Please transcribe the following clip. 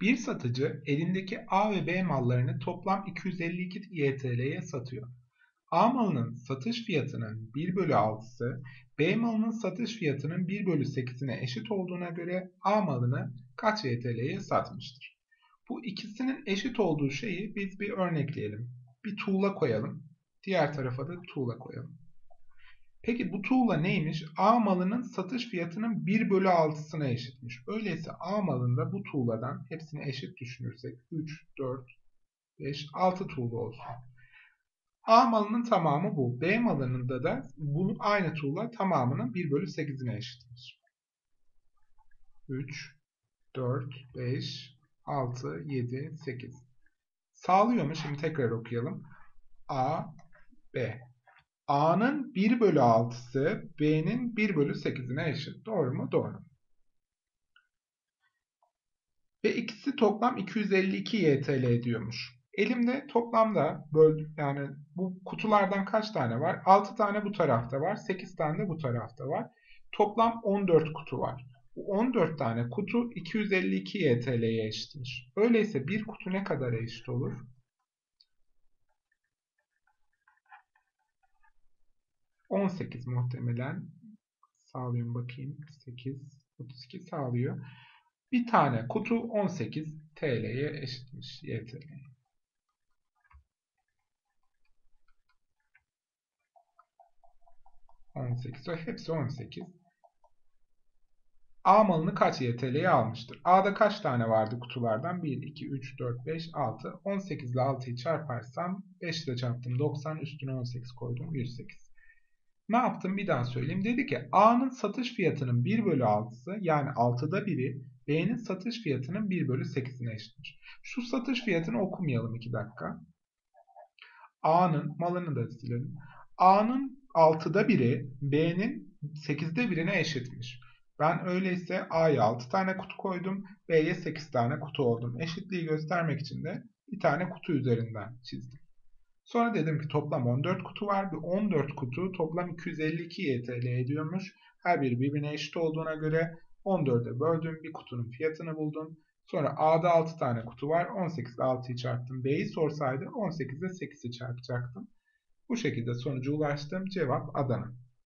Bir satıcı elindeki A ve B mallarını toplam 252 YTL'ye satıyor. A malının satış fiyatının 1 bölü 6'sı B malının satış fiyatının 1 bölü 8'ine eşit olduğuna göre A malını kaç YTL'ye satmıştır? Bu ikisinin eşit olduğu şeyi biz bir örnekleyelim. Bir tuğla koyalım. Diğer tarafa da tuğla koyalım. Peki bu tuğla neymiş? A malının satış fiyatının 1 bölü 6'sına eşitmiş. Öyleyse A malında bu tuğladan hepsini eşit düşünürsek 3, 4, 5, 6 tuğla olsun. A malının tamamı bu. B malının da bu aynı tuğla tamamının 1 bölü 8'ine eşitmiş. 3, 4, 5, 6, 7, 8. Sağlıyor mu? Şimdi tekrar okuyalım. A, B. A'nın 1 bölü 6'sı B'nin 1 bölü 8'ine eşit. Doğru mu? Doğru. Ve ikisi toplam 252 YTL ediyormuş. Elimde toplamda böldüm yani bu kutulardan kaç tane var? 6 tane bu tarafta var. 8 tane de bu tarafta var. Toplam 14 kutu var. Bu 14 tane kutu 252 YTL'ye eşitmiş. Öyleyse bir kutu ne kadar eşit olur? 18 muhtemelen sağlıyorum bakayım. 8, 32 sağlıyor. Bir tane kutu 18 TL'ye eşitmiş. YTL. ...18. O hepsi 18. A malını kaç YTL'ye almıştır? A'da kaç tane vardı kutulardan? 1, 2, 3, 4, 5, 6. 18 ile 6'yı çarparsam 5 ile çarptım 90 üstüne 18 koydum 108. Ne yaptım bir daha söyleyeyim. Dedi ki A'nın satış fiyatının 1 bölü 6'sı yani 6'da biri B'nin satış fiyatının 1 bölü 8'ine eşitmiş. Şu satış fiyatını okumayalım 2 dakika. A'nın malını da silelim. A'nın 6'da biri B'nin 8'de birine eşitmiş. Ben öyleyse A'ya 6 tane kutu koydum. B'ye 8 tane kutu oldum. Eşitliği göstermek için de bir tane kutu üzerinden çizdim. Sonra dedim ki toplam 14 kutu var. Bu 14 kutu toplam 252 YTL ediyormuş. Her biri birbirine eşit olduğuna göre 14'e böldüm. Bir kutunun fiyatını buldum. Sonra A'da 6 tane kutu var. 18 ile 6'yı çarptım. B'yi sorsaydı 18 ile 8'i çarpacaktım. Bu şekilde sonuca ulaştım. Cevap Adana.